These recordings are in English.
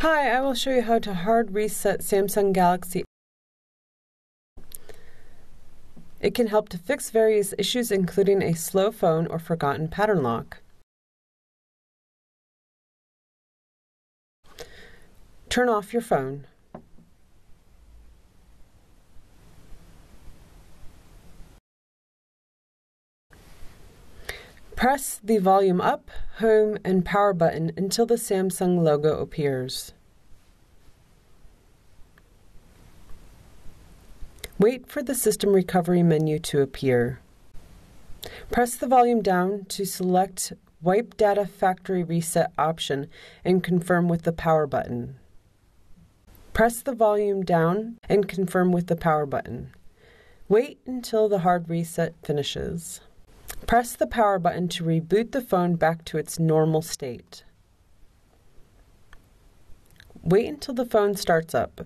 Hi, I will show you how to hard reset Samsung Galaxy. It can help to fix various issues including a slow phone or forgotten pattern lock. Turn off your phone. Press the volume up, home, and power button until the Samsung logo appears. Wait for the System Recovery menu to appear. Press the volume down to select Wipe Data Factory Reset option and confirm with the power button. Press the volume down and confirm with the power button. Wait until the hard reset finishes. Press the power button to reboot the phone back to its normal state. Wait until the phone starts up.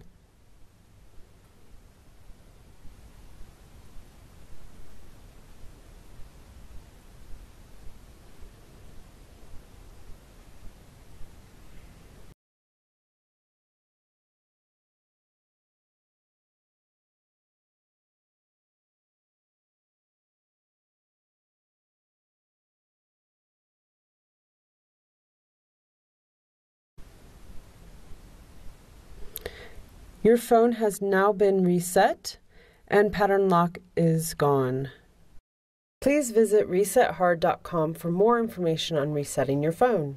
Your phone has now been reset and pattern lock is gone. Please visit resethard.com for more information on resetting your phone.